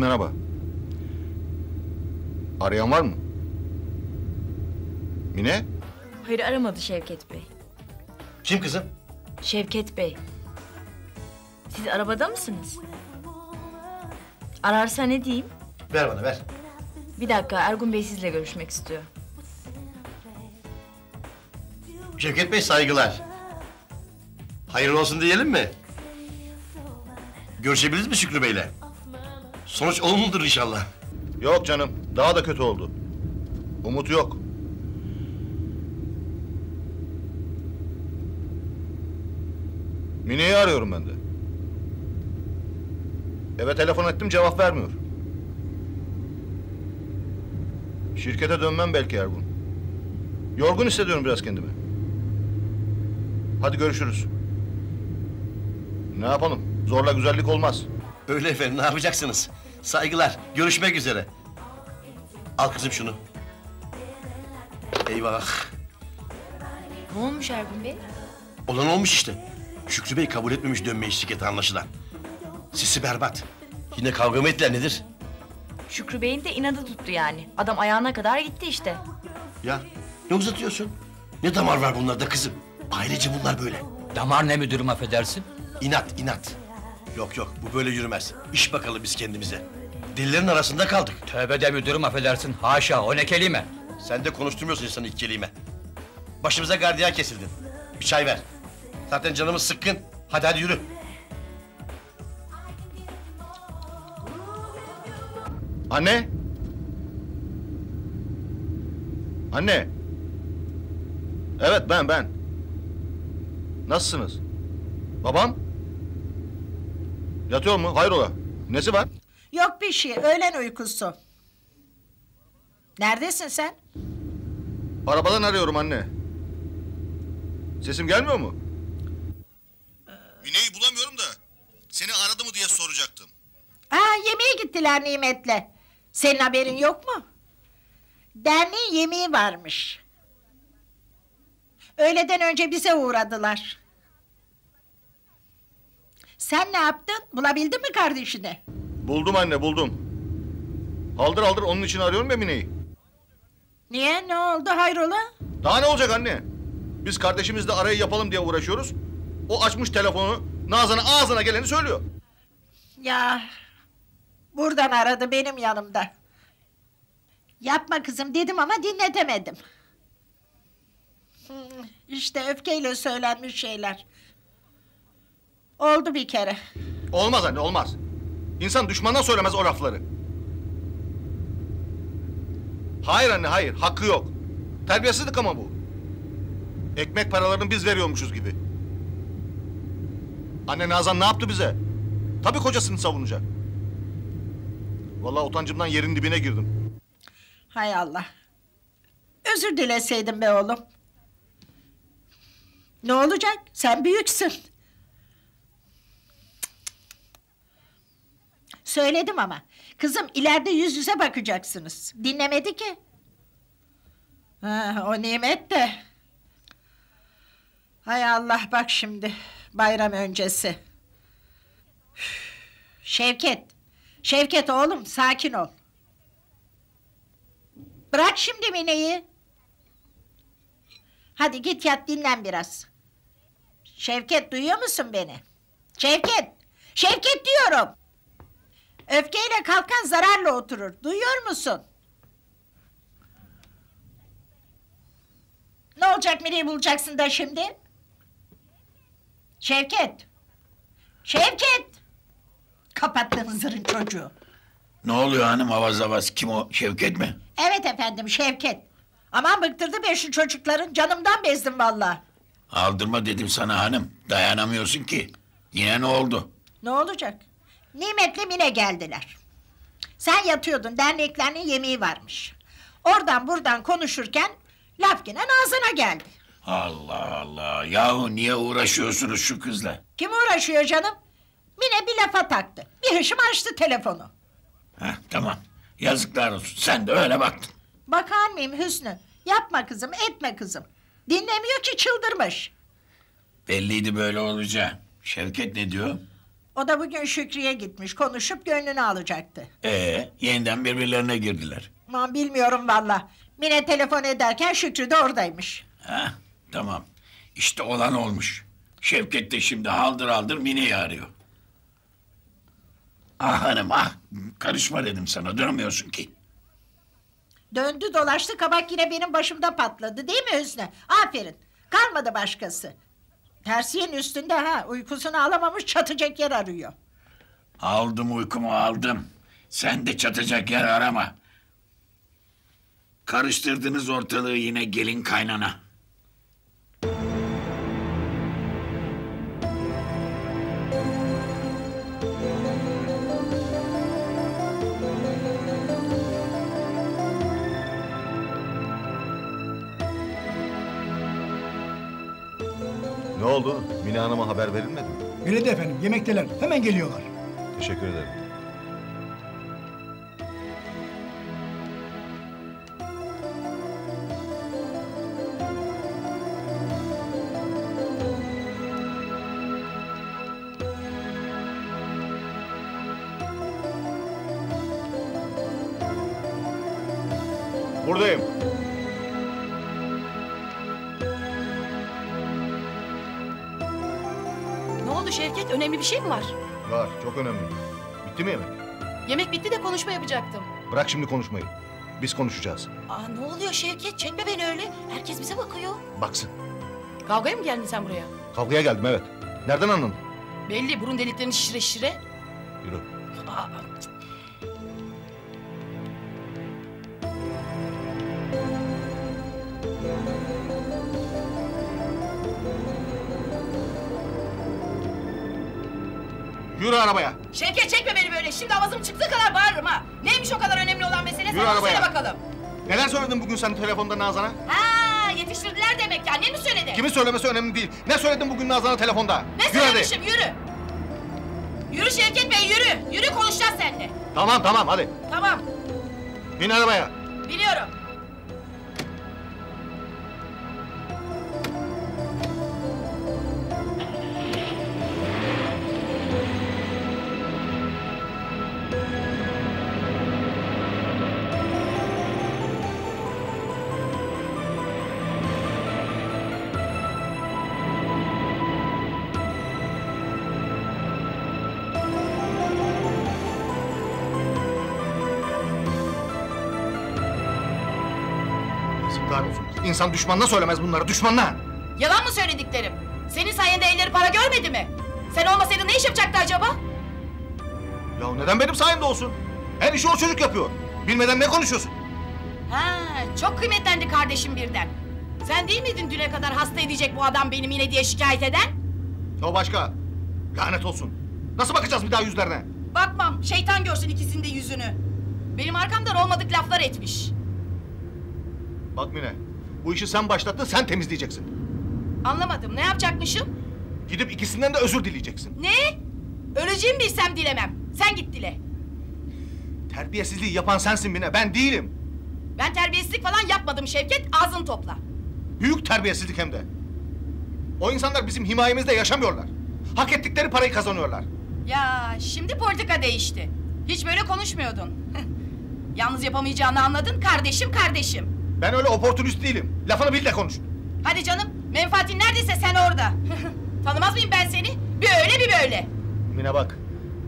Merhaba. Arayan var mı? Mine? Hayır aramadı Şevket Bey. Kim kızım? Şevket Bey. Siz arabada mısınız? Ararsa ne diyeyim? Ver bana ver. Bir dakika Ergun Bey sizle görüşmek istiyor. Şevket Bey saygılar. Hayırlı olsun diyelim mi? Görüşebiliriz mi Şükrü Bey'le? Sonuç olumludur inşallah. Yok canım. Daha da kötü oldu. Umut yok. Mine'yi arıyorum ben de. Eve telefon ettim cevap vermiyor. Şirkete dönmem belki Ergun. Yorgun hissediyorum biraz kendimi. Hadi görüşürüz. Ne yapalım? Zorla güzellik olmaz. Öyle efendim ne yapacaksınız? Saygılar. Görüşmek üzere. Al kızım şunu. Eyvah. Ne olmuş Ergun Bey? Olan olmuş işte. Şükrü Bey kabul etmemiş dönmeyi şirkete anlaşılan. Sisi berbat. Yine kavga mı ettiler nedir? Şükrü Bey'in de inadı tuttu yani. Adam ayağına kadar gitti işte. Ya ne uzatıyorsun? Ne damar var bunlarda kızım? Aileci bunlar böyle. Damar ne müdürüm affedersin? İnat, inat. Yok yok, bu böyle yürümez. İş bakalım biz kendimize. Delilerin arasında kaldık. Tövbe de müdürüm affedersin. Haşa o ne kelime. Sen de konuşturmuyorsun insanı ilk kelime. Başımıza gardiyan kesildin. Bir çay ver. Zaten canımız sıkkın. Hadi hadi yürü. Anne! Anne! Evet ben ben. Nasılsınız? Babam? Yatıyor mu? Hayrola? Nesi var? Yok bir şey, öğlen uykusu. Neredesin sen? Arabadan arıyorum anne. Sesim gelmiyor mu? Mine'yi bulamıyorum da. Seni aradı mı diye soracaktım. Aa, yemeğe gittiler Nimet'le. Senin haberin yok mu? Derneğin yemeği varmış. Öğleden önce bize uğradılar. Sen ne yaptın? Bulabildin mi kardeşini? Buldum anne buldum. Haldır haldır onun için arıyorum ya Mine'yi. Niye? Ne oldu? Hayrola? Daha ne olacak anne? Biz kardeşimizle arayı yapalım diye uğraşıyoruz. O açmış telefonu, Nazan'a ağzına geleni söylüyor. Ya buradan aradı benim yanımda. Yapma kızım dedim ama dinletemedim. Hmm, İşte öfkeyle söylenmiş şeyler. Oldu bir kere. Olmaz anne olmaz. İnsan düşmandan söylemez o lafları. Hayır anne hayır hakkı yok. Terbiyesizlik ama bu. Ekmek paralarını biz veriyormuşuz gibi. Anne Nazan ne yaptı bize? Tabii kocasını savunacak. Vallahi utancımdan yerin dibine girdim. Hay Allah. Özür dileseydin be oğlum. Ne olacak? Sen büyüksün. Söyledim ama. Kızım ileride yüz yüze bakacaksınız. Dinlemedi ki. Ha, o nimet de. Hay Allah bak şimdi. Bayram öncesi. Şevket. Şevket oğlum sakin ol. Bırak şimdi Mine'yi. Hadi git yat dinlen biraz. Şevket duyuyor musun beni? Şevket! Şevket diyorum! Öfkeyle kalkan zararla oturur. Duyuyor musun? Ne olacak Mine'yi bulacaksın da şimdi? Şevket! Şevket! Kapattın hızırın çocuğu. Ne oluyor hanım avaz avaz? Kim o? Şevket mi? Evet efendim Şevket. Aman bıktırdı be şu çocukların canımdan bezdim vallahi. Aldırma dedim sana hanım. Dayanamıyorsun ki. Yine ne oldu? Ne olacak? Nimet'le Mine geldiler. Sen yatıyordun derneklerinin yemeği varmış. Oradan buradan konuşurken laf yine ağzına geldi. Allah Allah. Yahu niye uğraşıyorsunuz şu kızla? Kim uğraşıyor canım? Mine bir lafa taktı. Bir hışım açtı telefonu. Heh, tamam. Yazıklar olsun. Sen de öyle baktın. Bakar mıyım Hüsnü? Yapma kızım etme kızım. Dinlemiyor ki çıldırmış. Belliydi böyle olacağı. Şevket ne diyor? O da bugün Şükrü'ye gitmiş. Konuşup gönlünü alacaktı. Ee, yeniden birbirlerine girdiler. Aman bilmiyorum valla. Mine telefon ederken Şükrü de oradaymış. Ha, tamam. İşte olan olmuş. Şevket de şimdi haldır haldır Mine'yi arıyor. Ah hanım ah. Karışma dedim sana dönmüyorsun ki. Döndü dolaştı kabak yine benim başımda patladı değil mi Hüsnü? Aferin. Kalmadı başkası. Tersiyenin üstünde ha uykusunu alamamış çatacak yer arıyor. Aldım uykumu aldım. Sen de çatacak yer arama. Karıştırdınız ortalığı yine gelin kaynana. Oldu? Mine Hanım'a haber verilmedi mi? De efendim yemekteler. Hemen geliyorlar. Teşekkür ederim. Buradayım. Oldu Şevket? Önemli bir şey mi var? Var, çok önemli. Bitti mi yemek? Yemek bitti de konuşma yapacaktım. Bırak şimdi konuşmayı. Biz konuşacağız. Aa ne oluyor Şevket? Çekme beni öyle. Herkes bize bakıyor. Baksın. Kavgaya mı geldin sen buraya? Kavgaya geldim evet. Nereden anladın? Belli burun deliklerini şişire şişire. Yürü arabaya. Şevket çekme beni böyle. Şimdi avazım çıktığı kadar bağırırım ha. Neymiş o kadar önemli olan mesele? Sen Yürü onu arabaya. söyle bakalım. Neler söyledin bugün sen telefonda Nazan'a? Ha yetiştirdiler demek ki. Annem mi söyledi? Kimin söylemesi önemli değil. Ne söyledin bugün Nazan'a telefonda? Ne Yürü hadi. söylemişim? Yürü. Yürü Şevket Bey yürü. Yürü konuşacağız seninle. Tamam tamam hadi. Tamam. Bin arabaya. Biliyorum. İnsan düşmanına söylemez bunları. Düşmanına. Yalan mı söylediklerim? Senin sayende elleri para görmedi mi? Sen olmasaydın ne iş yapacaktı acaba? Ya neden benim sayemde olsun? Her işi o çocuk yapıyor. Bilmeden ne konuşuyorsun? Ha, çok kıymetlendi kardeşim birden. Sen değil miydin düne kadar hasta edecek bu adam benim yine diye şikayet eden? O başka. Lanet olsun. Nasıl bakacağız bir daha yüzlerine? Bakmam, şeytan görsün ikisinin de yüzünü. Benim arkamdan olmadık laflar etmiş. Bak Mine. Bu işi sen başlattın, sen temizleyeceksin. Anlamadım, ne yapacakmışım? Gidip ikisinden de özür dileyeceksin. Ne? Öleceğim bilsem dilemem. Sen git dile. Terbiyesizliği yapan sensin Mine, ben değilim. Ben terbiyesizlik falan yapmadım Şevket, ağzını topla. Büyük terbiyesizlik hem de. O insanlar bizim himayemizde yaşamıyorlar. Hak ettikleri parayı kazanıyorlar. Ya şimdi politika değişti. Hiç böyle konuşmuyordun. Yalnız yapamayacağını anladın, kardeşim kardeşim. Ben öyle oportunist değilim. Lafını bil de konuş. Hadi canım, menfaatin neredeyse sen orada. Tanımaz mıyım ben seni? Bir öyle bir böyle. Mine bak.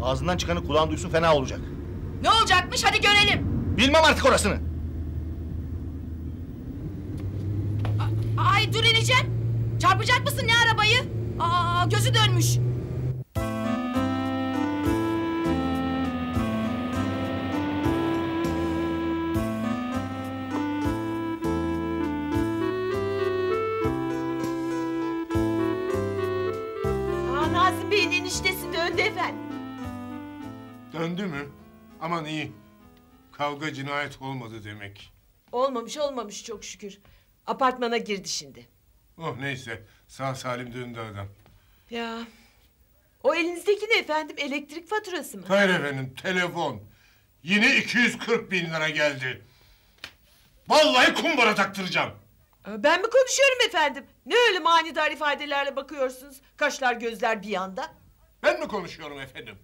Ağzından çıkanı kulağın duysun fena olacak. Ne olacakmış hadi görelim. Bilmem artık orasını. Ay dur ineceğim. Çarpacak mısın ne arabayı? Aa gözü dönmüş. Döndü mü? Aman iyi. Kavga cinayet olmadı demek. Olmamış olmamış çok şükür. Apartmana girdi şimdi. Oh neyse. Sağ salim döndü adam. Ya. O elinizdeki ne efendim? Elektrik faturası mı? Hayır efendim telefon. Yine 240 bin lira geldi. Vallahi kumbara taktıracağım. Aa, Ben mi konuşuyorum efendim? Ne öyle manidar ifadelerle bakıyorsunuz? Kaşlar gözler bir yanda. Ben mi konuşuyorum efendim?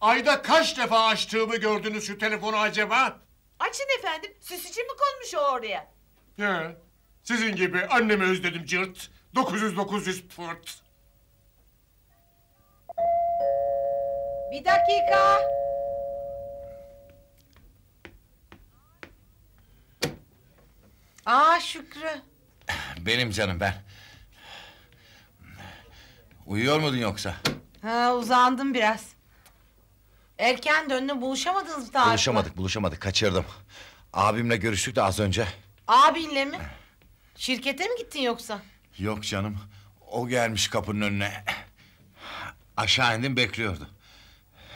Ayda kaç defa açtığımı gördünüz şu telefonu acaba? Açın efendim. Süs için mi konmuş o oraya? He. Sizin gibi annemi özledim cırt. 900 900 pırt. Bir dakika. Aa Şükrü. Benim canım ben. Uyuyor muydun yoksa? Ha uzandım biraz. Erken döndün buluşamadınız mı Tarık'la? Buluşamadık, buluşamadık. Kaçırdım. Abimle görüştük de az önce. Abinle mi? Şirkete mi gittin yoksa? Yok canım. O gelmiş kapının önüne. Aşağı indim bekliyordu.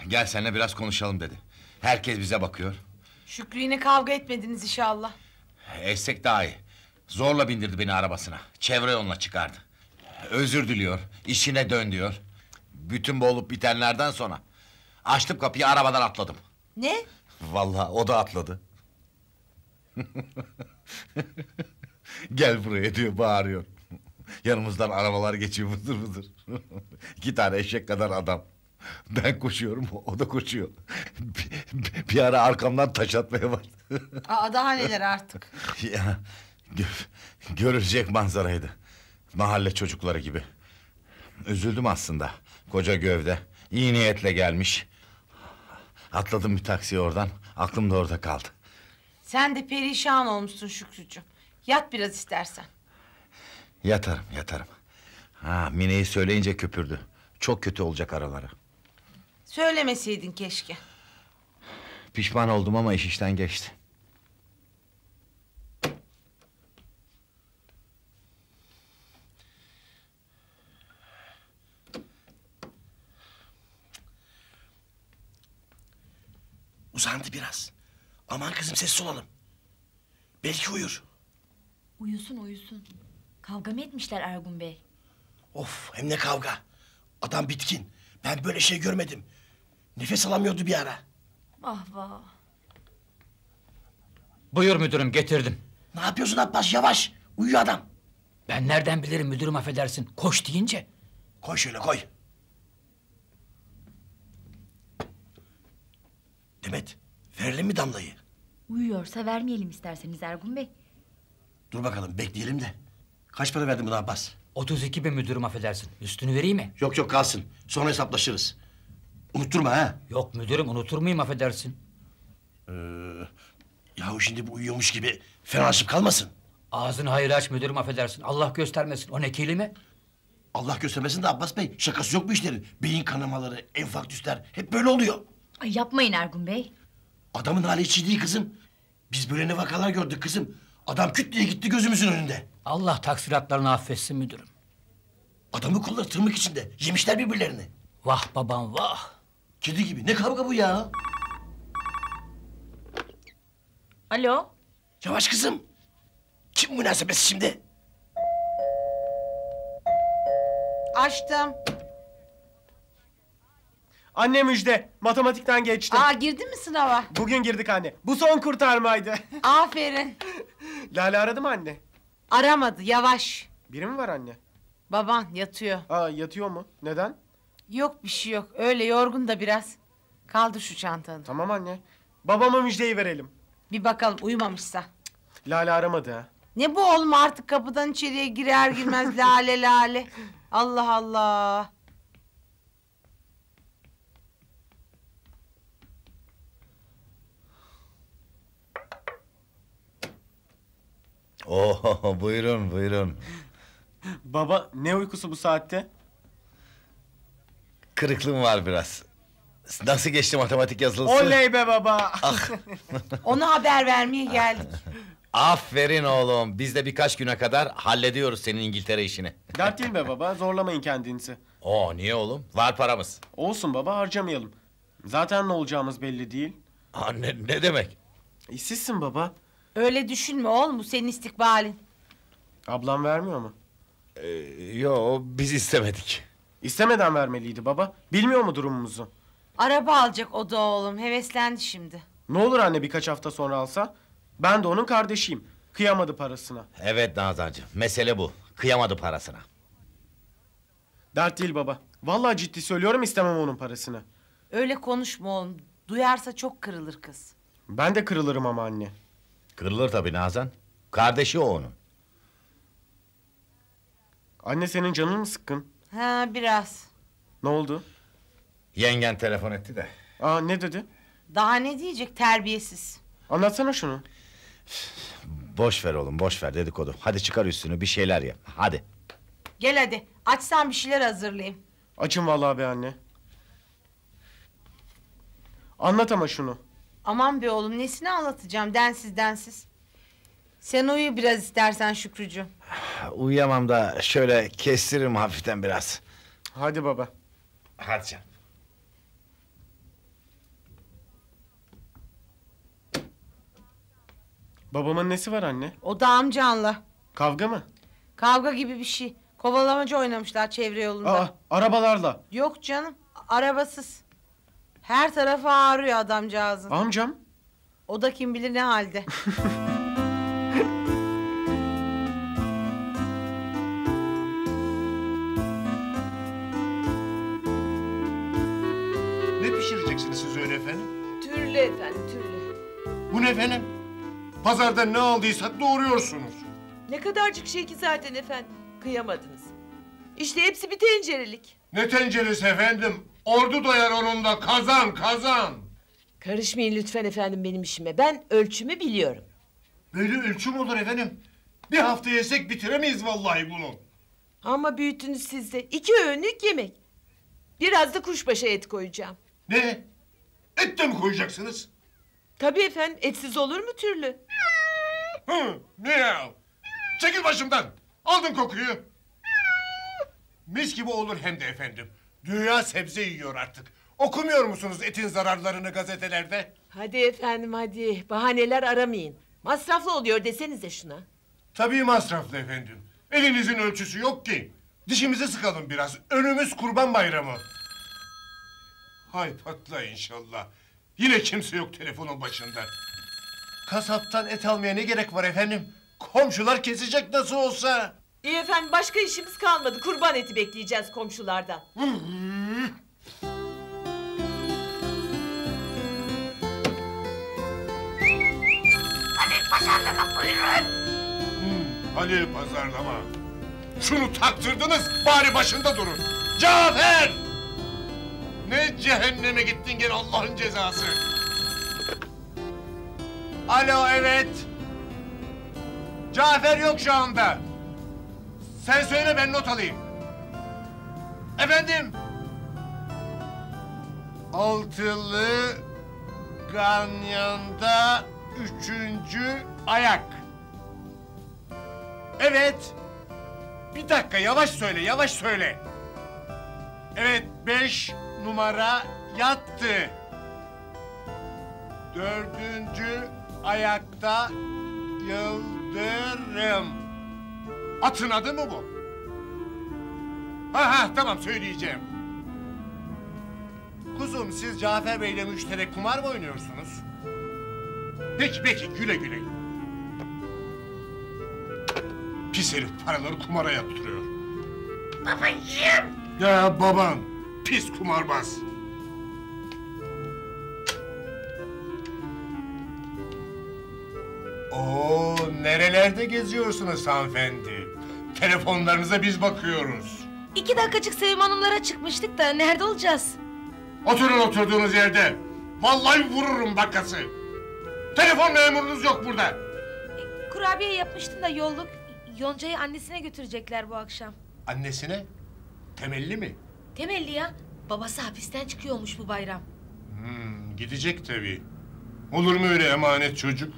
Gel seninle biraz konuşalım dedi. Herkes bize bakıyor. Şükrü yine kavga etmediniz inşallah. Etsek daha iyi. Zorla bindirdi beni arabasına. Çevre yoluna çıkardı. Özür diliyor. işine dön diyor. Bütün bu olup bitenlerden sonra... ...açtım kapıyı arabadan atladım. Ne? Vallahi o da atladı. Gel buraya diyor bağırıyor. Yanımızdan arabalar geçiyor vızır vızır. İki tane eşek kadar adam. Ben koşuyorum o da koşuyor. Bir, bir ara arkamdan taş atmaya başladı. Aa daha neler artık. ya, gö- görülecek manzaraydı. Mahalle çocukları gibi. Üzüldüm aslında. Koca gövde. İyi niyetle gelmiş. Atladım bir taksiye oradan. Aklım da orada kaldı. Sen de perişan olmuşsun Şükrücüğüm. Yat biraz istersen. Yatarım yatarım. Ha Mine'yi söyleyince köpürdü. Çok kötü olacak araları. Söylemeseydin keşke. Pişman oldum ama iş işten geçti. Uzandı biraz. Aman kızım sessiz olalım. Belki uyur. Uyusun uyusun. Kavga mı etmişler Ergun Bey? Of hem ne kavga. Adam bitkin. Ben böyle şey görmedim. Nefes alamıyordu bir ara. Vah vah. Buyur müdürüm getirdim. Ne yapıyorsun Abbas yavaş. Uyuyor adam. Ben nereden bilirim müdürüm affedersin. Koş deyince. Koy şöyle koy. Demet verelim mi damlayı? Uyuyorsa vermeyelim isterseniz Ergun Bey. Dur bakalım bekleyelim de. Kaç para verdin buna Abbas? 32 bin müdürüm affedersin. Üstünü vereyim mi? Yok yok kalsın. Sonra hesaplaşırız. Unutturma ha. Yok müdürüm unutur muyum affedersin? Ee, yahu şimdi bu uyuyormuş gibi fenalaşıp kalmasın. Ağzını hayır aç müdürüm affedersin. Allah göstermesin. O ne kelime? Allah göstermesin de Abbas Bey. Şakası yok bu işlerin. Beyin kanamaları, enfarktüsler hep böyle oluyor. Ay yapmayın Ergun Bey. Adamın hali hiç iyi değil kızım. Biz böyle ne vakalar gördük kızım. Adam küt diye gitti gözümüzün önünde. Allah taksiratlarını affetsin müdürüm. Adamı kolları tırmık içinde. Yemişler birbirlerini. Vah babam vah. Kedi gibi. Ne kavga bu ya? Alo. Yavaş kızım. Kim münasebesi şimdi? Açtım. Anne müjde. Matematikten geçtim. Aa girdin mi sınava? Bugün girdik anne. Bu son kurtarmaydı. Aferin. Lale aradı mı anne? Aramadı yavaş. Biri mi var anne? Baban yatıyor. Aa yatıyor mu? Neden? Yok bir şey yok. Öyle yorgun da biraz. Kaldır şu çantanı. Tamam anne. Babama müjdeyi verelim. Bir bakalım uyumamışsa. Lale aramadı ha. Ne bu oğlum artık kapıdan içeriye girer girmez lale lale. Allah Allah. Oo buyurun buyurun. Baba ne uykusu bu saatte? Kırıklığım var biraz. Nasıl geçti matematik yazılısı? Oley be baba. Ona haber vermeye geldik. Aferin oğlum. Biz de birkaç güne kadar hallediyoruz senin İngiltere işini. Dert değil be baba. Zorlamayın kendinizi. Oo niye oğlum? Var paramız. Olsun baba harcamayalım. Zaten ne olacağımız belli değil. Anne ne demek? İşsizsin baba. Öyle düşünme oğlum bu senin istikbalin. Ablam vermiyor mu? Ee, yo biz istemedik. İstemeden vermeliydi baba. Bilmiyor mu durumumuzu? Araba alacak o da oğlum heveslendi şimdi. Ne olur anne birkaç hafta sonra alsa? Ben de onun kardeşiyim. Kıyamadı parasına. Evet Nazancığım mesele bu. Kıyamadı parasına. Dert değil baba. Vallahi ciddi söylüyorum istemem onun parasını. Öyle konuşma oğlum. Duyarsa çok kırılır kız. Ben de kırılırım ama anne. Kırılır tabii Nazan. Kardeşi o onun. Anne senin canın mı sıkkın? Ha biraz. Ne oldu? Yengen telefon etti de. Aa ne dedi? Daha ne diyecek terbiyesiz. Anlatsana şunu. Boş ver oğlum boş ver dedikodu. Hadi çıkar üstünü bir şeyler yap. Hadi. Gel hadi. Açsan bir şeyler hazırlayayım. Açım vallahi be anne. Anlat ama şunu. Aman be oğlum nesini anlatacağım densiz densiz. Sen uyu biraz istersen Şükrücüğüm. Uyuyamam da şöyle kestiririm hafiften biraz. Hadi baba. Hadi canım. Babamın nesi var anne? O da amcanla. Kavga mı? Kavga gibi bir şey. Kovalamaca oynamışlar çevre yolunda. Aa arabalarla. Yok canım arabasız. Her tarafı ağrıyor adamcağızın. Amcam? O da kim bilir ne halde. Ne pişireceksiniz siz öyle efendim? Türlü efendim türlü. Bu ne efendim? Pazarda ne aldıysak doğuruyorsunuz. Ne kadarcık şey ki zaten efendim. Kıyamadınız. İşte hepsi bir tencerelik. Ne tenceresi efendim? Ordu doyar onunla kazan kazan. Karışmayın lütfen efendim benim işime. Ben ölçümü biliyorum. Böyle ölçüm olur efendim. Bir hafta yesek bitiremeyiz vallahi bunu. Ama büyüttünüz siz de. İki öğünlük yemek. Biraz da kuşbaşı et koyacağım. Ne? Et de mi koyacaksınız? Tabii efendim etsiz olur mu türlü? Hı, ne ya? Çekil başımdan. Aldın kokuyu. Mis gibi olur hem de efendim. Dünya sebze yiyor artık. Okumuyor musunuz etin zararlarını gazetelerde? Hadi efendim hadi. Bahaneler aramayın. Masraflı oluyor desenize şuna. Tabii masraflı efendim. Elinizin ölçüsü yok ki. Dişimizi sıkalım biraz. Önümüz kurban bayramı. Hay patla inşallah. Yine kimse yok telefonun başında. Kasaptan et almaya ne gerek var efendim? Komşular kesecek nasıl olsa. İyi efendim başka işimiz kalmadı. Kurban eti bekleyeceğiz komşulardan. Halil pazarlama. Şunu taktırdınız bari başında durun. Cafer! Ne cehenneme gittin gene Allah'ın cezası. Alo evet. Cafer yok şu anda. Sen söyle ben not alayım. Efendim? Altılı Ganyan'da üçüncü ayak. Evet. Bir dakika yavaş söyle yavaş söyle. Evet beş numara yattı. Dördüncü ayakta Yıldırım. Atın adı mı bu? Ha ha tamam söyleyeceğim. Kuzum siz Cafer Bey'le müşterek kumar mı oynuyorsunuz? Peki peki güle güle. Pis herif paraları kumara yatırıyor. Babacığım. Ya baban pis kumarbaz. Oo nerelerde geziyorsunuz hanımefendi? Telefonlarınıza biz bakıyoruz. İki dakikacık Sevim Hanımlara çıkmıştık da nerede olacağız? Oturun oturduğunuz yerde. Vallahi vururum bakası. Telefon memurunuz yok burada. Kurabiye yapmıştım da yolluk. Yonca'yı annesine götürecekler bu akşam. Annesine? Temelli mi? Temelli ya. Babası hapisten çıkıyormuş bu bayram. Hmm, gidecek tabii. Olur mu öyle emanet çocuk?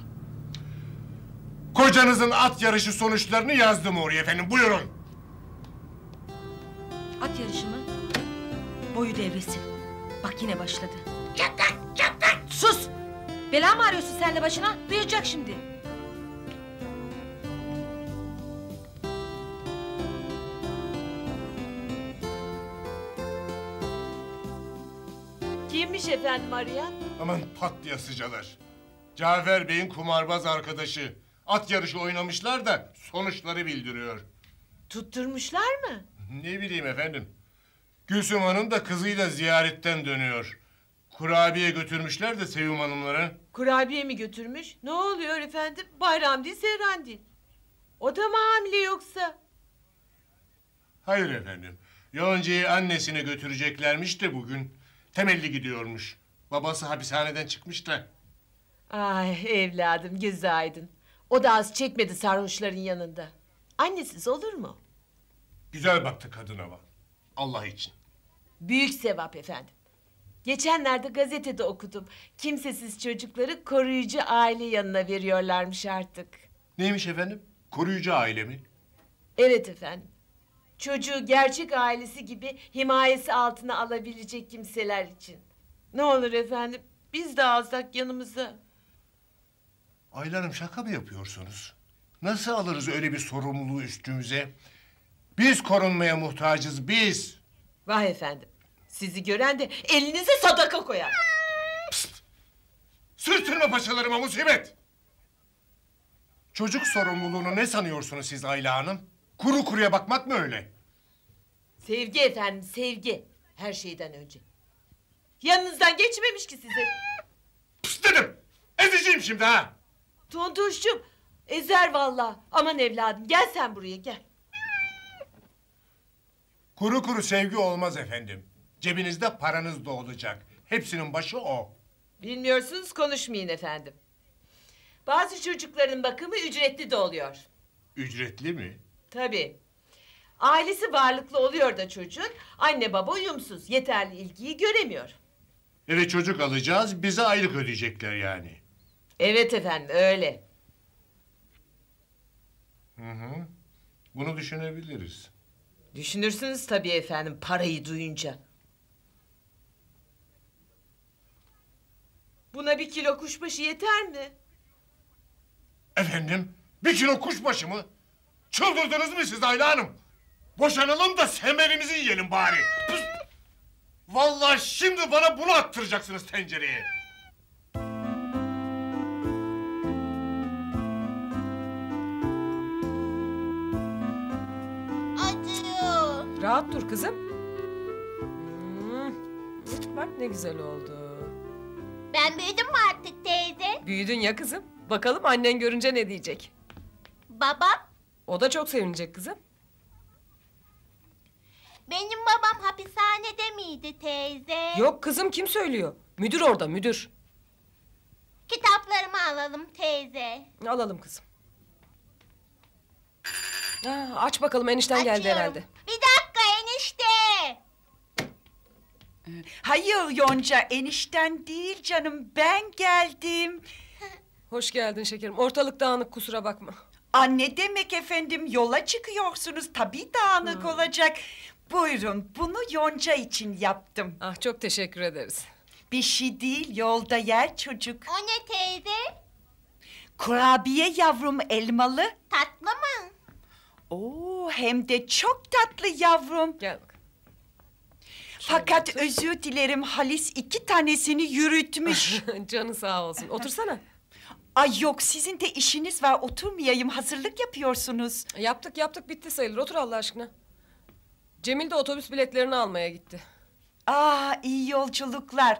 Kocanızın at yarışı sonuçlarını yazdım oraya efendim. Buyurun. At yarışı mı? Boyu devresin. Bak yine başladı. Sus! Bela mı arıyorsun sen de başına? Duyacak şimdi. Kimmiş efendim arayan? Aman patlayasıcalar. Cafer Bey'in kumarbaz arkadaşı. At yarışı oynamışlar da sonuçları bildiriyor. Tutturmuşlar mı? Ne bileyim efendim. Gülsüm Hanım da kızıyla ziyaretten dönüyor. Kurabiye götürmüşler de Sevim Hanımlara. Kurabiye mi götürmüş? Ne oluyor efendim? Bayram değil, seyran değil. O da mı hamile yoksa? Hayır efendim. Yonca'yı annesine götüreceklermiş de bugün. Temelli gidiyormuş. Babası hapishaneden çıkmış da. Ay evladım gözü aydın. O da az çekmedi sarhoşların yanında. Annesiz olur mu? Güzel baktı kadına bak. Allah için. Büyük sevap efendim. Geçenlerde gazetede okudum. Kimsesiz çocukları koruyucu aile yanına veriyorlarmış artık. Neymiş efendim? Koruyucu aile mi? Evet efendim. Çocuğu gerçek ailesi gibi himayesi altına alabilecek kimseler için. Ne olur efendim biz de alsak yanımıza. Ayla Hanım şaka mı yapıyorsunuz? Nasıl alırız öyle bir sorumluluğu üstümüze? Biz korunmaya muhtacız biz. Vah efendim. Sizi gören de elinize sadaka koyar. Sürtünme paçalarıma musibet! Çocuk sorumluluğunu ne sanıyorsunuz siz Ayla Hanım? Kuru kuruya bakmak mı öyle? Sevgi efendim sevgi. Her şeyden önce. Yanınızdan geçmemiş ki size. Pıs dedim! Ezeceğim şimdi ha! Tontuşçum ezer vallahi. Aman evladım gel sen buraya gel. Kuru kuru sevgi olmaz efendim. Cebinizde paranız da olacak. Hepsinin başı o. Bilmiyorsunuz konuşmayın efendim. Bazı çocukların bakımı ücretli de oluyor. Ücretli mi? Tabii. Ailesi varlıklı oluyor da çocuğun. Anne baba uyumsuz. Yeterli ilgiyi göremiyor. Eve çocuk alacağız, bize aylık ödeyecekler yani. Evet efendim öyle. Hı hı. Bunu düşünebiliriz. Düşünürsünüz tabii efendim parayı duyunca. Buna bir kilo kuşbaşı yeter mi? Efendim, bir kilo kuşbaşı mı? Çıldırdınız mı siz Ayla Hanım? Boşanalım da semerimizi yiyelim bari. Pıs! Vallahi şimdi bana bunu attıracaksınız tencereye. Rahat dur kızım. Hmm. Bak ne güzel oldu. Ben büyüdüm mü artık teyze? Büyüdün ya kızım. Bakalım annen görünce ne diyecek. Babam? O da çok sevinecek kızım. Benim babam hapishanede miydi teyze? Yok kızım kim söylüyor? Müdür orada müdür. Kitaplarımı alalım teyze. Alalım kızım. Ha, aç bakalım enişten geldi Açıyorum. herhalde. Bir dakika enişte. Hayır Yonca enişten değil canım ben geldim. Hoş geldin şekerim. Ortalık dağınık kusura bakma. Anne demek efendim yola çıkıyorsunuz tabii dağınık olacak. Buyurun bunu Yonca için yaptım. Ah çok teşekkür ederiz. Bir şey değil yolda yer çocuk. O ne teyze? Kurabiye yavrum elmalı. Tatlı mı? Oo hem de çok tatlı yavrum. Gel bak. Fakat özür dilerim Halis iki tanesini yürütmüş. Canı sağ olsun. Otursana. Ay yok sizin de işiniz var oturmayayım hazırlık yapıyorsunuz. Yaptık yaptık bitti sayılır. Otur Allah aşkına. Cemil de otobüs biletlerini almaya gitti. Aa iyi yolculuklar.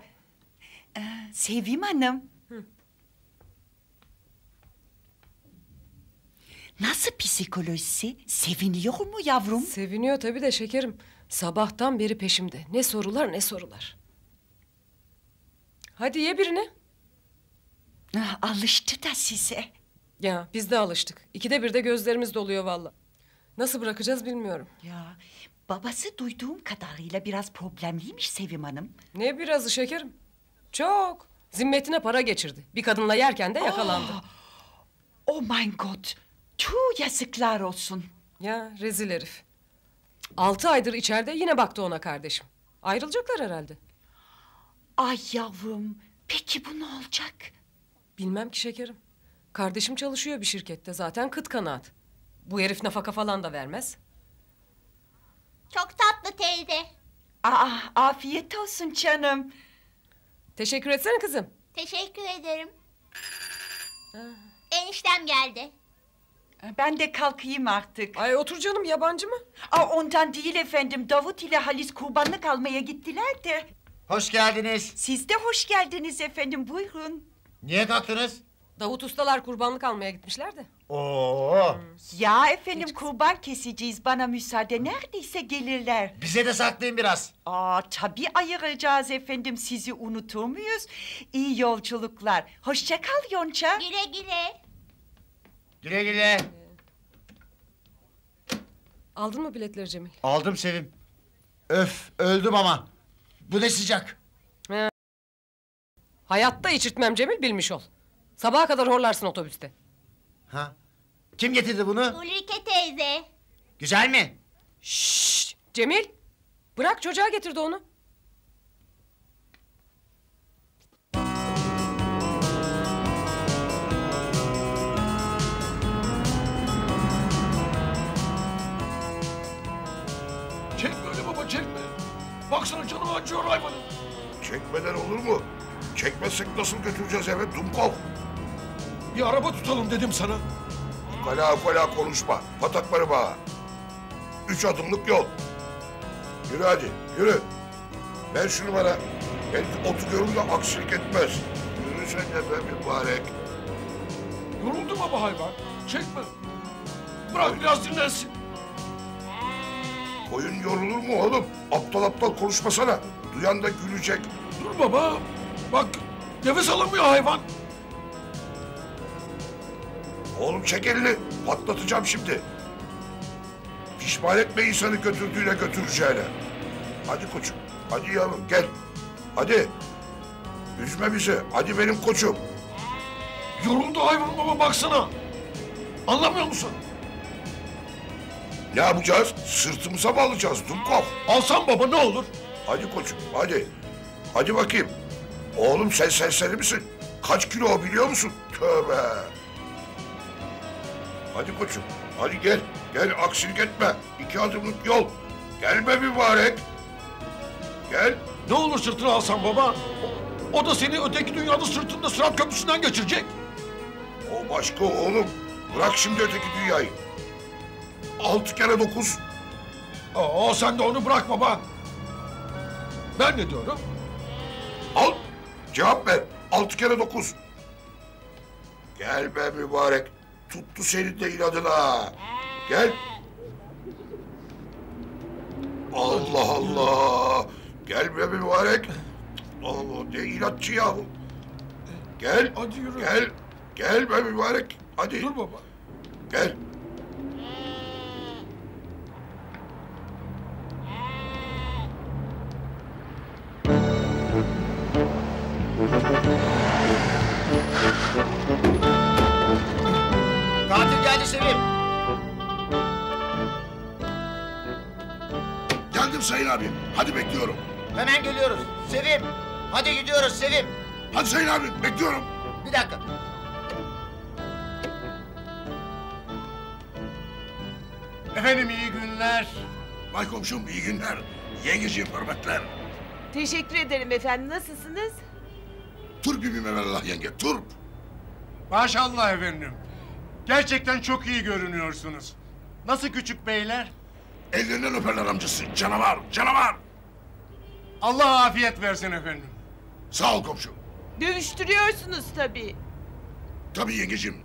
Ee, Sevim Hanım. Nasıl psikolojisi? Seviniyor mu yavrum? Seviniyor tabii de şekerim. Sabahtan beri peşimde. Ne sorular ne sorular. Hadi ye birini. Ah, alıştı da size. Ya biz de alıştık. İkide bir de gözlerimiz doluyor valla. Nasıl bırakacağız bilmiyorum. Ya babası duyduğum kadarıyla biraz problemliymiş Sevim Hanım. Ne birazı şekerim? Çok. Zimmetine para geçirdi. Bir kadınla yerken de yakalandı. Oh my god. Tüh yazıklar olsun. Ya rezil herif. Altı aydır içeride yine baktı ona kardeşim. Ayrılacaklar herhalde. Ay yavrum. Peki bu ne olacak? Bilmem ki şekerim. Kardeşim çalışıyor bir şirkette zaten kıt kanaat. Bu herif nafaka falan da vermez. Çok tatlı teyze. Aa, afiyet olsun canım. Teşekkür etsene kızım. Teşekkür ederim. Eniştem geldi. Ben de kalkayım artık. Ay otur canım yabancı mı? Aa, ondan değil efendim. Davut ile Halis kurbanlık almaya gittiler de. Hoş geldiniz. Siz de hoş geldiniz efendim. Buyurun. Niye kalktınız? Davut ustalar kurbanlık almaya gitmişler de. Oo. Ya efendim kurban keseceğiz. Bana müsaade. Neredeyse gelirler. Bize de saklayın biraz. Aa tabii ayıracağız efendim. Sizi unutur muyuz? İyi yolculuklar. Hoşça kal Yonca. Güle güle. Güle güle. Aldın mı biletleri Cemil? Aldım Sevim. Öf öldüm ama. Bu ne sıcak. Hayatta içirtmem Cemil bilmiş ol. Sabaha kadar horlarsın otobüste. Ha? Kim getirdi bunu? Ulrike teyze. Güzel mi? Şşş Cemil. Bırak çocuğa getirdi onu. Baksana canım acıyor hayvanın. Çekmeden olur mu? Çekmezsek nasıl götüreceğiz eve Dumkov? Bir araba tutalım dedim sana. Kala kala konuşma. Patakları bağ. Üç adımlık yol. Yürü hadi yürü. Ver şunu bana. Belki otu görür de aksilik etmez. Yürü sen de be mübarek. Yoruldu baba hayvan. Çekme. Bırak biraz dinlensin. Koyun yorulur mu oğlum? Aptal aptal konuşmasana. Duyan da gülecek. Dur baba. Bak nefes alamıyor hayvan. Oğlum çek elini. Patlatacağım şimdi. Pişman etme insanı götürdüğüne götüreceğine. Hadi koçum. Hadi yavrum gel. Hadi. Üzme bizi. Hadi benim koçum. Yoruldu hayvan baba baksana. Anlamıyor musun? Ne yapacağız? Sırtımıza mı alacağız Dumkov? Alsam baba ne olur? Hadi koçum hadi. Hadi bakayım. Oğlum sen serseri misin? Kaç kilo o biliyor musun? Tövbe. Hadi koçum. Hadi gel. Gel aksilik etme. İki adımlık yol. Gelme mübarek. Gel. Ne olur sırtına alsam baba. O, o da seni öteki dünyada sırtında sırat köprüsünden geçirecek. O başka oğlum. Bırak şimdi öteki dünyayı. Altı kere dokuz. Aa sen de onu bırak baba. Ben ne diyorum? Al. Cevap ver. Altı kere dokuz. Gel be mübarek. Tuttu senin de inadına. Gel. Allah Allah. Gel be mübarek. Allah ne inatçı yahu. Gel. Hadi yürü. Gel. Gel be mübarek. Hadi. Dur baba. Gel. Hemen geliyoruz. Sevim. Hadi gidiyoruz Sevim. Hadi sayın abim bekliyorum. Bir dakika. Efendim iyi günler. Vay komşum iyi günler. Yengeciğim hürmetler. Teşekkür ederim efendim. Nasılsınız? Turp gibi mevellah yenge turp. Maşallah efendim. Gerçekten çok iyi görünüyorsunuz. Nasıl küçük beyler? Ellerinden öperler amcası. Canavar canavar. Allah afiyet versin efendim. Sağ ol komşum. Dövüştürüyorsunuz tabii. Tabii yengeciğim.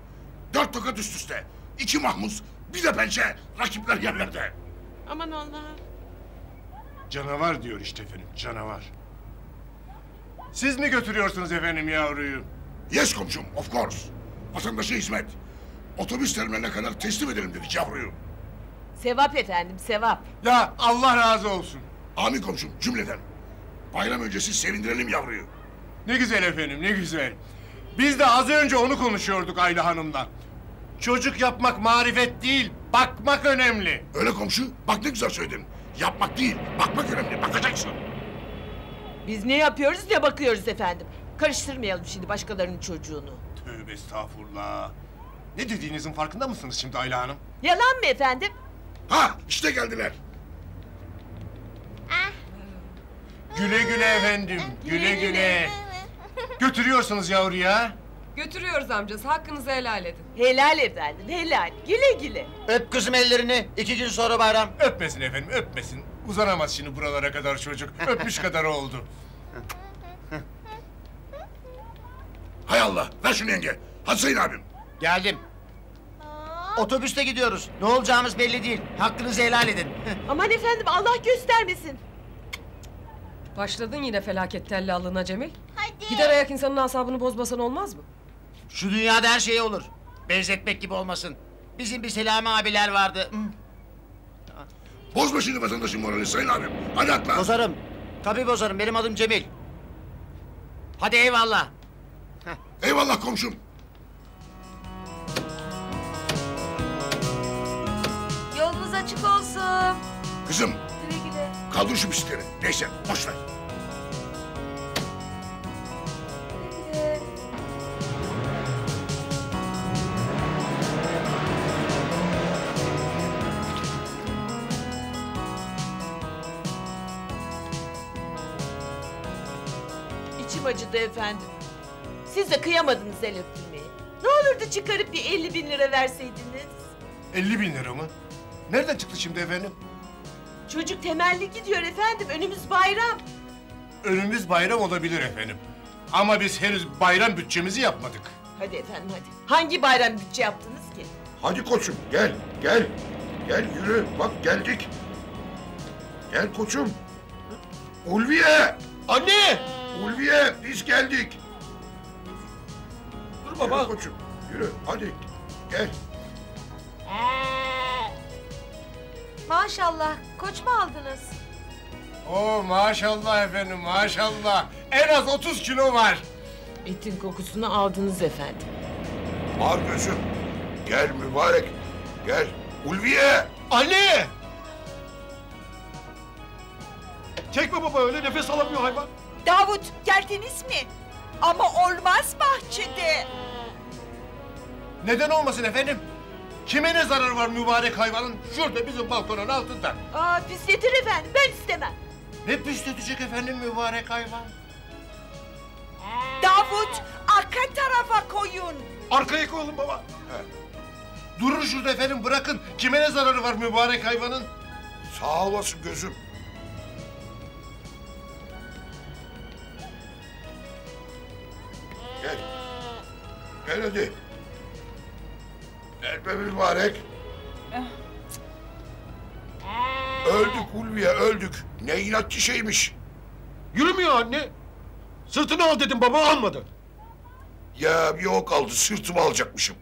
Dört tokat üst üste. İki mahmuz, bir de pençe. Rakipler yerlerde. Aman Allah'ım. Canavar diyor işte efendim, canavar. Siz mi götürüyorsunuz efendim yavruyu? Yes komşum, of course. Vatandaşa hizmet. Otobüs terminaline kadar teslim edelim dedik yavruyu. Sevap efendim sevap. Ya Allah razı olsun. Amin komşum, cümleden. Bayram öncesi sevindirelim yavruyu. Ne güzel efendim, ne güzel. Biz de az önce onu konuşuyorduk Ayla Hanım'la. Çocuk yapmak marifet değil, bakmak önemli. Öyle komşu, bak ne güzel söyledin. Yapmak değil, bakmak önemli. Bakacaksın. Biz ne yapıyoruz ne bakıyoruz efendim. Karıştırmayalım şimdi başkalarının çocuğunu. Tövbe estağfurullah. Ne dediğinizin farkında mısınız şimdi Ayla Hanım? Yalan mı efendim? Ha, işte geldiler. Güle güle efendim, güle güle. Götürüyorsunuz yavruya. Götürüyoruz amcası. Hakkınızı helal edin. Helal efendim helal. Güle güle. Öp kızım ellerini. iki gün sonra bayram. Öpmesin efendim öpmesin. Uzanamaz şimdi buralara kadar çocuk. Öpmüş kadar oldu. Hay Allah ver şunu yenge. Hadi Sayın abim. Geldim. Otobüste gidiyoruz. Ne olacağımız belli değil. Hakkınızı helal edin. Aman efendim Allah göstermesin. Başladın yine felaket tellallığına Cemil. Hadi. Gider ayak insanın asabını bozmasan olmaz mı? Şu dünyada her şey olur. Benzetmek gibi olmasın. Bizim bir Selami abiler vardı. Bozma şimdi vatandaşın morali Sayın abim. Hadi atla. Bozarım. Tabii bozarım. Benim adım Cemil. Hadi eyvallah. Eyvallah komşum. Yolunuz açık olsun. Kızım. Kaldır şu bisikleri. Neyse boş ver. İçim acıdı efendim. Siz de kıyamadınız el öptürmeye. Ne olurdu çıkarıp bir 50 bin lira verseydiniz. 50 bin lira mı? Nereden çıktı şimdi efendim? Çocuk temelli gidiyor efendim. Önümüz bayram. Önümüz bayram olabilir efendim. Ama biz henüz bayram bütçemizi yapmadık. Hadi efendim hadi. Hangi bayram bütçe yaptınız ki? Hadi koçum gel gel. Gel yürü bak geldik. Gel koçum. Ulviye. Anne! Ulviye biz geldik. Dur Baba. koçum yürü hadi gel. Maşallah. Koç mu aldınız? Oo maşallah efendim maşallah. En az 30 kilo var. Etin kokusunu aldınız efendim. Var gözüm. Gel mübarek. Gel. Ulviye. Anne! Çekme baba öyle nefes alamıyor hayvan. Davut geldiniz mi? Ama olmaz bahçede. Neden olmasın efendim? Kime ne zararı var mübarek hayvanın? Şurada bizim balkonun altında. Aa pisletir efendim ben istemem. Ne pisletecek efendim mübarek hayvan? Davut arka tarafa koyun. Arkaya koyalım baba. Durun şurada efendim bırakın. Kime ne zararı var mübarek hayvanın? Sağ olasın gözüm. Gel. Gel hadi. Gel be mübarek. Öldük Ulviye öldük. Ne inatçı şeymiş. Yürümüyor anne. Sırtını al dedim baba almadı. Ya bir o kaldı sırtımı alacakmışım.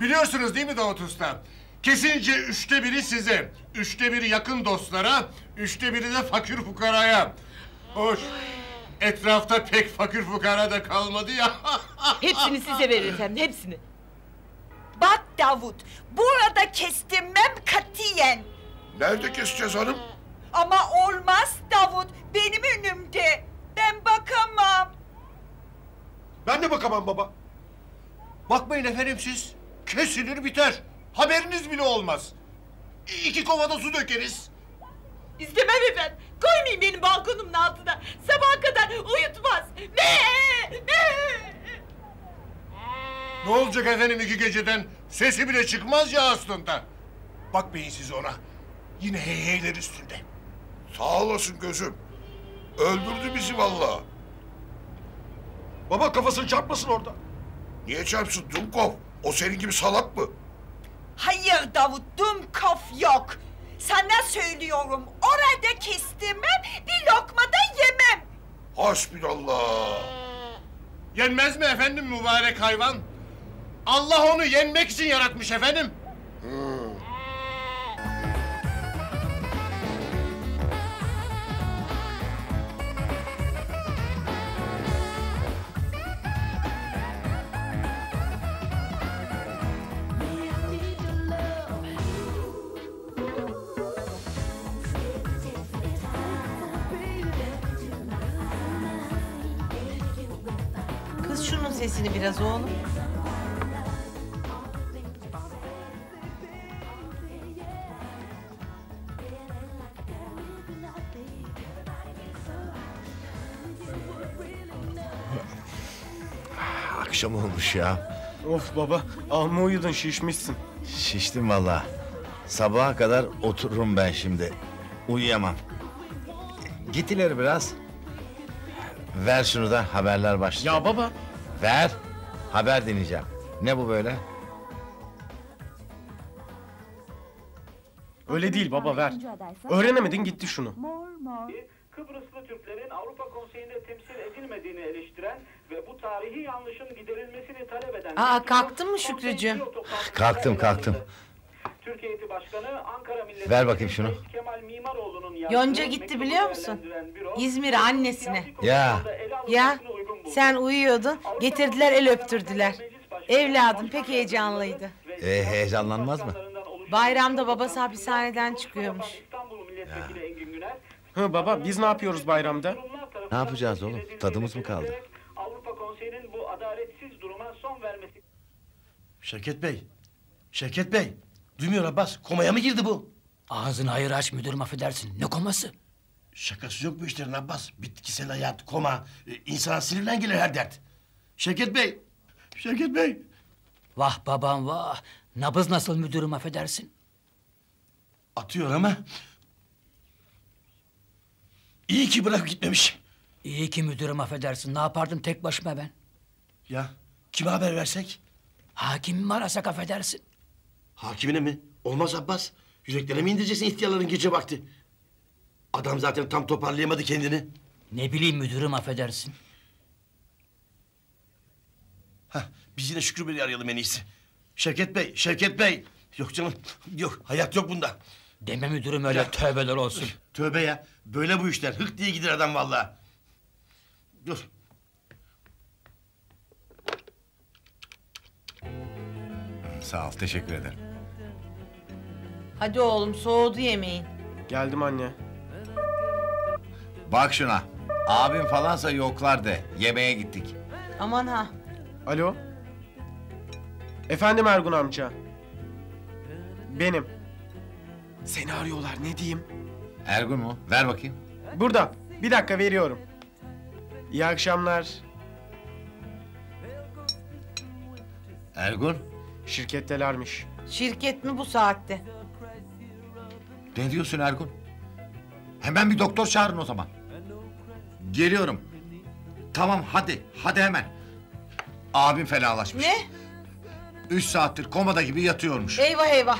Biliyorsunuz değil mi Davut Usta? Kesince üçte biri size, üçte biri yakın dostlara, üçte biri de fakir fukaraya. Hoş. Etrafta pek fakir fukara da kalmadı ya. Hepsini size verir efendim hepsini. Bak Davut burada kestirmem katiyen. Nerede keseceğiz hanım? Ama olmaz Davut benim önümde. Ben bakamam. Ben de bakamam baba. Bakmayın efendim siz. Kesilir biter. Haberiniz bile olmaz. İki kovada su dökeriz. İstemem efendim. Koymayın benim balkonumun altına. Sabaha kadar uyutmaz. Ne? Ne olacak efendim iki geceden? Sesi bile çıkmaz ya aslında. Bakmayın siz ona. Yine heyheyler üstünde. Sağ olasın gözüm. Öldürdü bizi vallahi. Baba kafasını çarpmasın orada. Niye çarpsın Dumkov? O senin gibi salak mı? Hayır Davut dumkov yok. Sana söylüyorum orada kestirmem bir lokma da yemem. Hasbinallah. Yenmez mi efendim mübarek hayvan? Allah onu yenmek için yaratmış efendim. Kız şunun sesini biraz oğlum. Akşam olmuş ya. Of baba amma uyudun şişmişsin. Şiştim valla. Sabaha kadar otururum ben şimdi. Uyuyamam. Git ileri biraz. Ver şunu da haberler başlıyor. Ya baba. Ver. Haber dinleyeceğim. Ne bu böyle? Öyle değil baba ver. Öğrenemedin gitti şunu. Kıbrıslı Türklerin Avrupa Konseyi'nde temsil edilmediğini eleştiren ve bu tarihi yanlışın giderilmesini talep eden... Aa kalktın mı Şükrücüğüm? Kalktım kalktım. Türkiye İti Başkanı Ankara Milletvekili Ver bakayım şunu. Kemal Mimaroğlu'nun Yonca gitti biliyor musun? İzmir'e annesine. Ya Ya sen uyuyordun getirdiler el öptürdüler. Evladım pek heyecanlıydı. e, heyecanlanmaz mı? Bayramda babası hapishaneden çıkıyormuş. Hı baba biz ne yapıyoruz bayramda? Ne yapacağız oğlum? Tadımız mı kaldı? Avrupa Konseyi'nin bu adaletsiz duruma son vermesi... Şevket Bey. Şevket Bey. Duymuyor Abbas. Komaya mı girdi bu? Ağzını hayır aç müdürüm affedersin. Ne koması? Şakası yok bu işlerin Abbas. Bitkisel hayat, koma. E, insana sinirlen gelir her dert. Şevket Bey. Şevket Bey. Vah babam vah. Nabız nasıl müdürüm affedersin? Atıyor ama. İyi ki bırakıp gitmemiş. İyi ki müdürüm affedersin. Ne yapardım tek başıma ben? Ya kime haber versek? Hakim mi arasak affedersin? Hakimine mi? Olmaz Abbas. Yüreklerine mi indireceksin ihtiyarların gece vakti? Adam zaten tam toparlayamadı kendini. Ne bileyim müdürüm affedersin. Hah, biz yine Şükrü Bey'i arayalım en iyisi. Şevket Bey, Şevket Bey. Yok canım, yok. Hayat yok bunda. Deme müdürüm öyle tövbeler olsun. Tövbe ya. Böyle bu işler. Hık diye gider adam vallahi. Dur. Sağ ol teşekkür ederim. Hadi oğlum soğudu yemeğin. Geldim anne. Bak şuna. Abim falansa yoklar de. Yemeğe gittik. Aman ha. Alo. Efendim Ergun amca. Benim. Seni arıyorlar ne diyeyim? Ergun mu? Ver bakayım. Burada. Bir dakika veriyorum. İyi akşamlar. Ergun. Şirkettelermiş. Şirket mi bu saatte? Ne diyorsun Ergun? Hemen bir doktor çağırın o zaman. Geliyorum. Tamam hadi. Hadi hemen. Abim fenalaşmış. Ne? Üç saattir komada gibi yatıyormuş. Eyvah eyvah.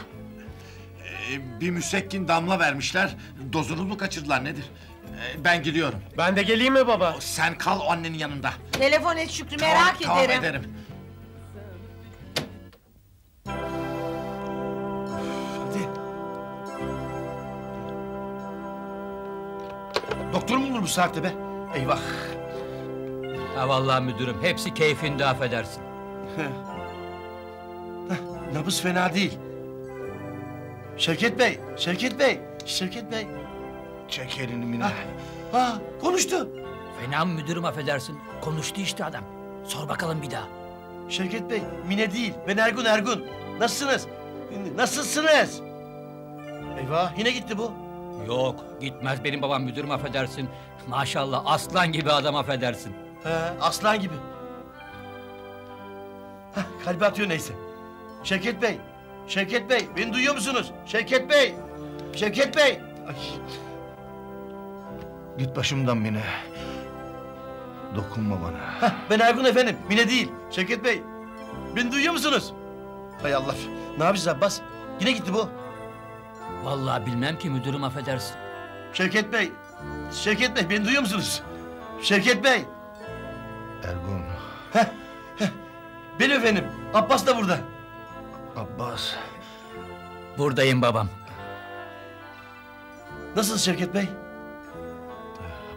Ee, bir müsekkin damla vermişler. Dozunu mu kaçırdılar nedir? Ee, ben gidiyorum. Ben de geleyim mi baba? Sen kal annenin yanında. Telefon et Şükrü merak tamam, ederim. Tamam ederim. Hadi. Doktor mu olur bu saatte be? Eyvah. Ha vallahi müdürüm hepsi keyfinde affedersin. Nabız fena değil. Şevket Bey, Şevket Bey, Şevket Bey. Çek elini Mine. Ha, konuştu. Fena mı müdürüm affedersin? Konuştu işte adam. Sor bakalım bir daha. Şevket Bey, Mine değil. Ben Ergun Ergun. Nasılsınız? Nasılsınız? Eyvah, yine gitti bu. Yok gitmez benim babam müdürüm affedersin. Maşallah aslan gibi adam affedersin. He, aslan gibi. Hah, kalbi atıyor neyse. Şevket Bey, Şevket Bey, beni duyuyor musunuz? Şevket Bey, Şevket Bey. Ay, Git başımdan Mine. Dokunma bana. hah, ben Ergun efendim, Mine değil. Şevket Bey, beni duyuyor musunuz? Hay Allah, ne yapacağız Abbas? Yine gitti bu. Vallahi bilmem ki müdürüm affedersin. Şevket Bey, Şevket Bey, beni duyuyor musunuz? Şevket Bey. Ergun. Benim efendim, Abbas da burada. Abbas. Buradayım babam. Nasılsınız Şevket Bey?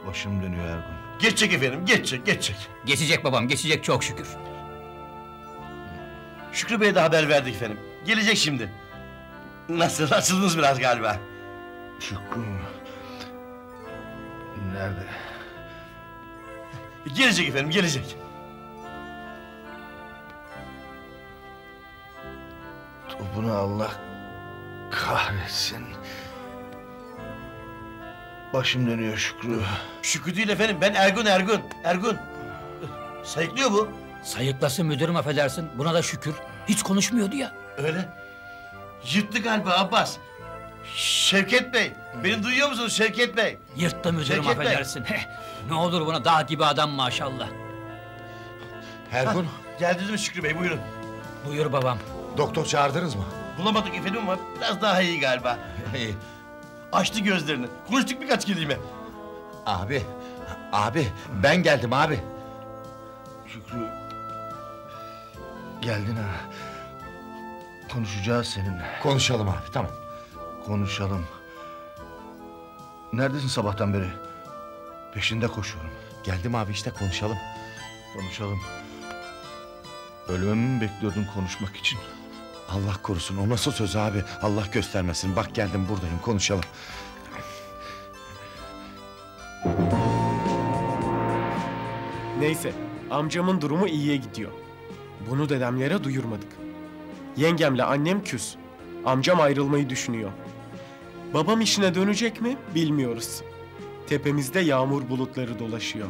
Başım dönüyor Ergun. Geçecek efendim, geçecek, geçecek. Geçecek babam geçecek çok şükür. Şükrü Bey'e de haber verdik efendim. Gelecek şimdi. Nasıl, açıldınız biraz galiba. Şükrü. Nerede? Gelecek efendim, gelecek. Topunu Allah kahretsin. Başım dönüyor Şükrü. Şükrü değil efendim, ben Ergun, Ergun, Ergun. Sayıklıyor bu. Sayıklasın müdürüm affedersin. Buna da şükür. Hiç konuşmuyordu ya. Öyle. Yırttı galiba Abbas. Şevket Bey, beni duyuyor musunuz Şevket Bey? Yırttı müdürüm Şevket Bey. affedersin. Heh, ne olur buna dağ gibi adam maşallah. Ergun. Geldiniz mi Şükrü Bey buyurun. Buyur babam. Doktor çağırdınız mı? Bulamadık efendim ama biraz daha iyi galiba. İyi. Açtı gözlerini. Konuştuk birkaç kelime. Abi, abi ben geldim abi. Şükrü... Geldin ha. Konuşacağız seninle. Konuşalım abi tamam. Konuşalım. Neredesin sabahtan beri? Peşinde koşuyorum. Geldim abi işte konuşalım. Konuşalım. Ölümümü mü bekliyordun konuşmak için? Allah korusun o nasıl söz abi? Allah göstermesin. Bak geldim buradayım konuşalım. Neyse, amcamın durumu iyiye gidiyor. Bunu dedemlere duyurmadık. Yengemle annem küs. Amcam ayrılmayı düşünüyor. Babam işine dönecek mi bilmiyoruz. Tepemizde yağmur bulutları dolaşıyor.